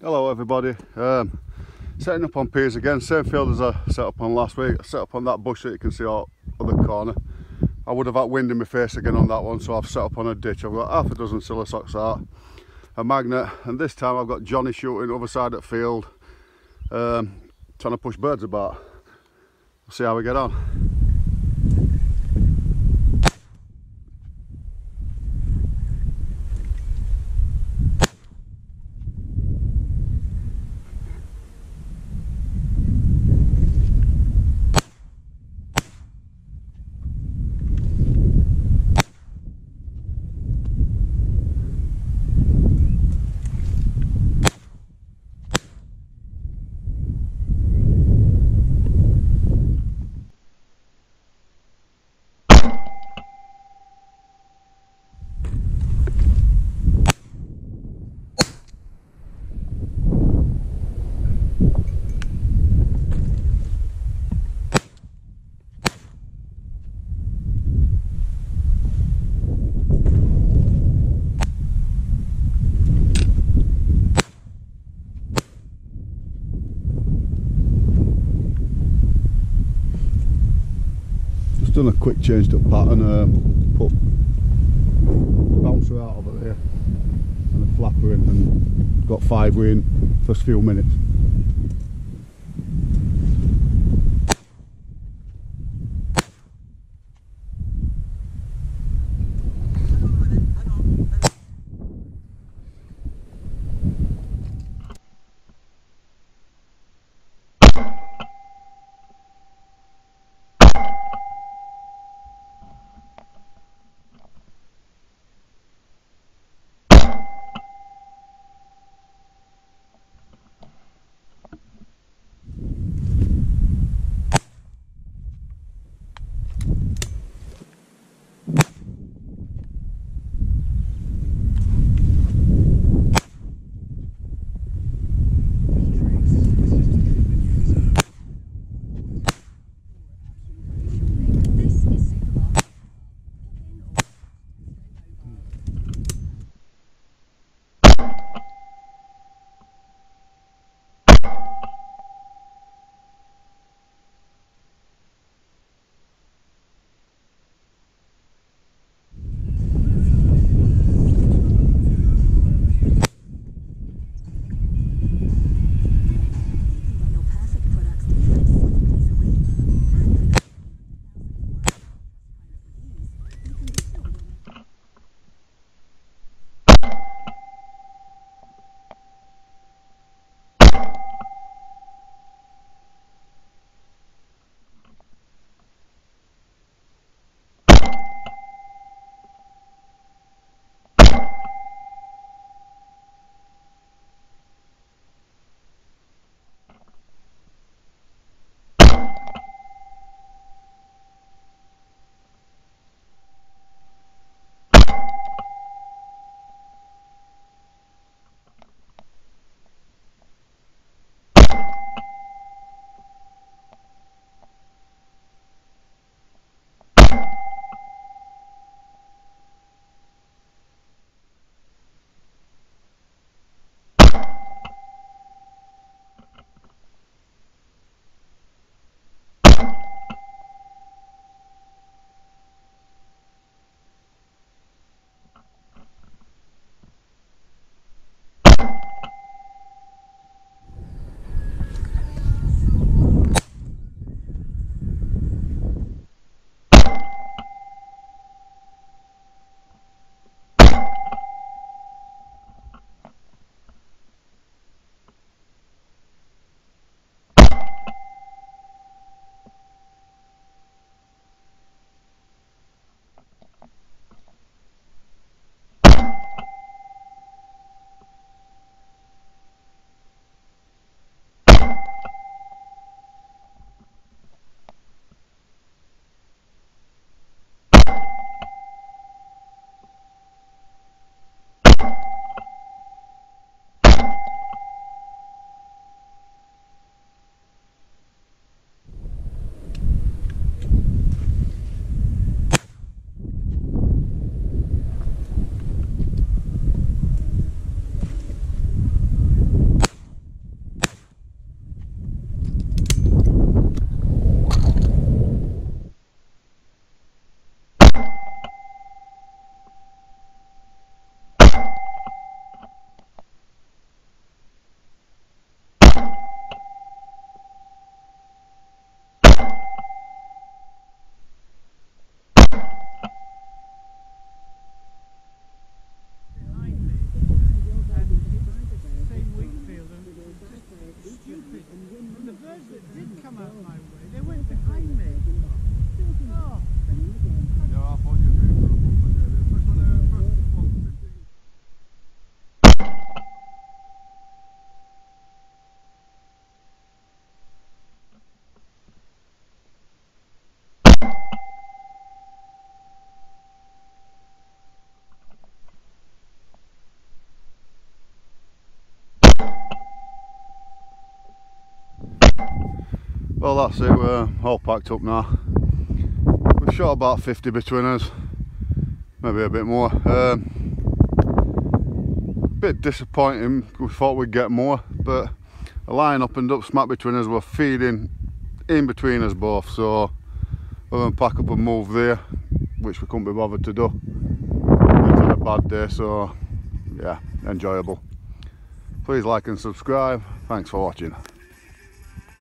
Hello everybody, um, setting up on peas again, same field as I set up on last week. I set up on that bush that you can see out the corner. I would have had wind in my face again on that one so I've set up on a ditch. I've got half a dozen socks out, a magnet and this time I've got Johnny shooting other side of the field um, trying to push birds about. We'll see how we get on. Done a quick changed up pattern, um, put bouncer out over there and a flapper in and got five in first few minutes. birds that did come out my way, they went behind me. Oh. Well that's it, we're all packed up now. We've shot about 50 between us, maybe a bit more. Um, bit disappointing, we thought we'd get more, but a line up and up smack between us were feeding in between us both, so we're going to pack up and move there, which we couldn't be bothered to do. It's had a bad day, so yeah, enjoyable. Please like and subscribe. Thanks for watching.